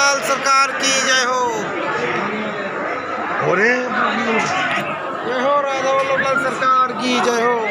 केजरीवाल सरकार की जय हो। हो रहे जय हो राधा वल्लभ सरकार की जय हो।